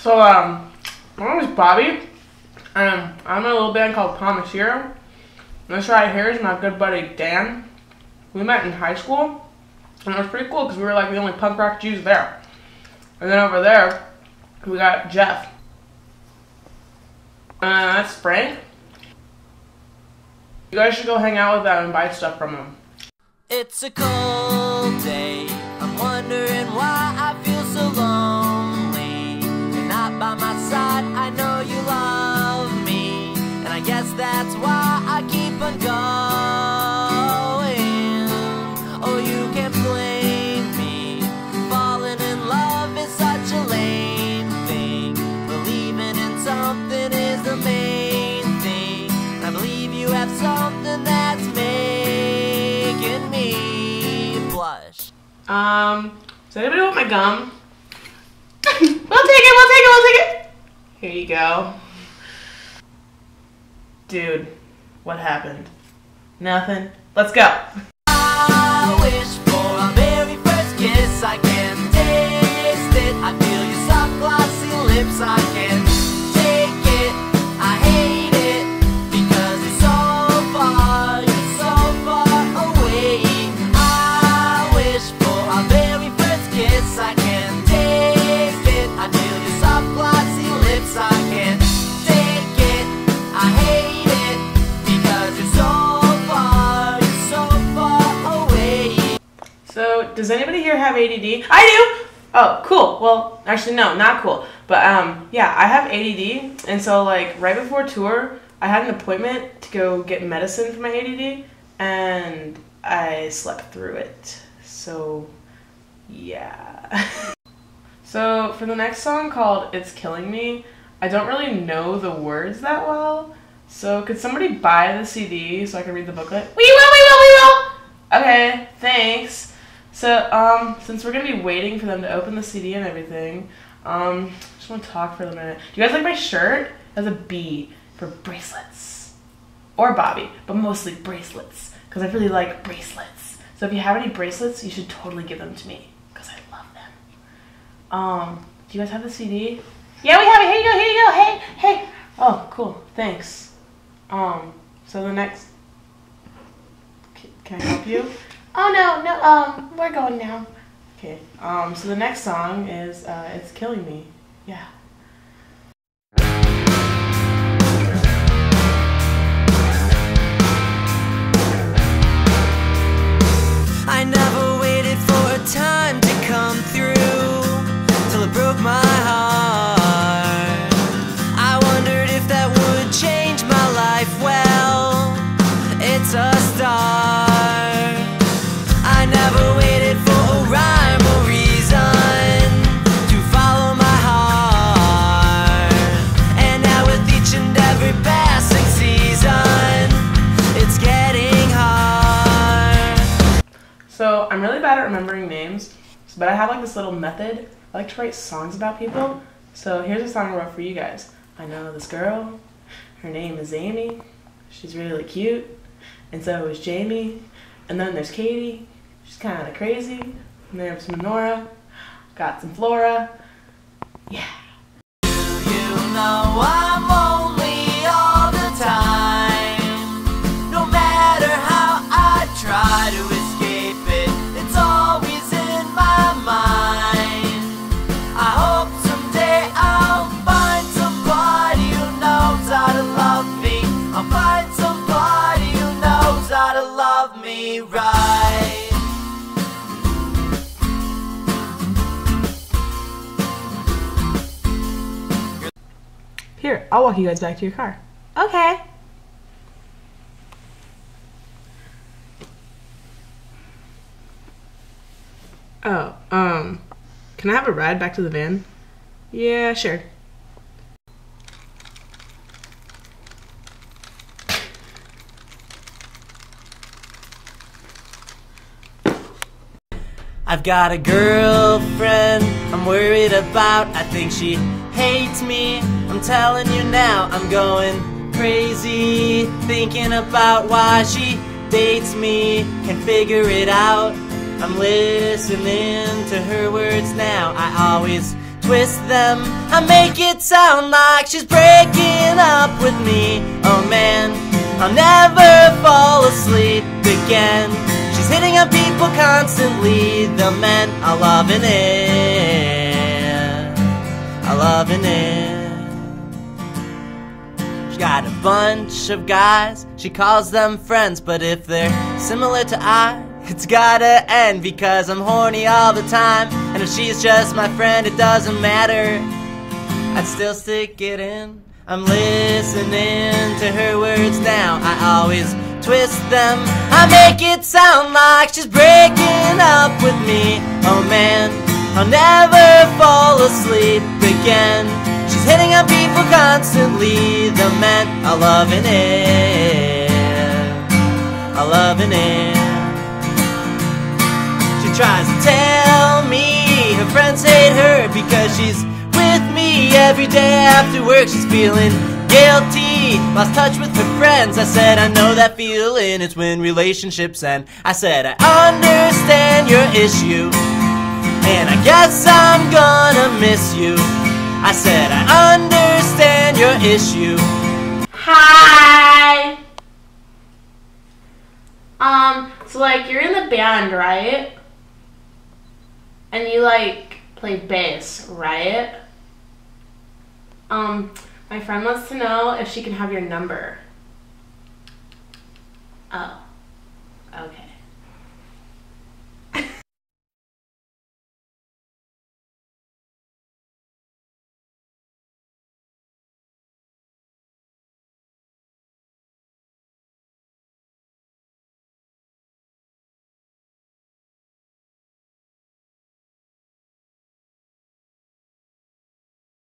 So, um, my name is Bobby, and I'm in a little band called Promise Hero. This right here is my good buddy Dan. We met in high school, and it was pretty cool because we were like the only punk rock Jews there. And then over there, we got Jeff. Uh, that's Frank. You guys should go hang out with them and buy stuff from them. It's a cold day. I'm wondering why I by my side. I know you love me. And I guess that's why I keep on going. Oh, you can't blame me. Falling in love is such a lame thing. Believing in something is the main thing. I believe you have something that's making me blush. Um, does anybody want my gum? we'll take it, we'll take it, we'll take it. Here you go. Dude, what happened? Nothing. Let's go. Does anybody here have ADD? I do. Oh, cool. Well, actually, no, not cool. But um, yeah, I have ADD, and so like right before tour, I had an appointment to go get medicine for my ADD, and I slept through it. So, yeah. so for the next song called "It's Killing Me," I don't really know the words that well. So could somebody buy the CD so I can read the booklet? We will, we will, we will. Okay, thanks. So, um, since we're gonna be waiting for them to open the CD and everything, um, I just want to talk for a minute. Do you guys like my shirt? It has a B for bracelets, or Bobby, but mostly bracelets, because I really like bracelets. So if you have any bracelets, you should totally give them to me, because I love them. Um, do you guys have the CD? Yeah, we have it. Here you go. Here you go. Hey, hey. Oh, cool. Thanks. Um, so the next. Can I help you? Oh no, no. Um, we're going now. Okay. Um, so the next song is uh, "It's Killing Me." Yeah. But I have like this little method. I like to write songs about people. So here's a song I wrote for you guys. I know this girl. Her name is Amy. She's really cute. And so is Jamie. And then there's Katie. She's kind of crazy. And there's Menora. Got some Flora. Yeah. You know love me right. Here, I'll walk you guys back to your car. Okay. Oh, um, can I have a ride back to the van? Yeah, sure. I've got a girlfriend I'm worried about. I think she hates me. I'm telling you now, I'm going crazy. Thinking about why she dates me. Can't figure it out. I'm listening to her words now. I always twist them. I make it sound like she's breaking up with me. Oh man, I'll never fall asleep again. Hitting on people constantly. The men are loving it. Are loving it. She got a bunch of guys. She calls them friends, but if they're similar to I, it's gotta end because I'm horny all the time. And if she's just my friend, it doesn't matter. I'd still stick it in. I'm listening to her words now. I always twist them. I make it sound like she's breaking up with me. Oh man, I'll never fall asleep again. She's hitting on people constantly. The men are loving it. Are loving it. She tries to tell me her friends hate her because she's with me every day after work. She's feeling guilty, lost touch with her friends. I said, I know that feeling, it's when relationships end. I said, I understand your issue, and I guess I'm gonna miss you. I said, I understand your issue. Hi. Um, so like you're in the band, right? And you like play bass, right? Um, my friend wants to know if she can have your number. Oh, okay.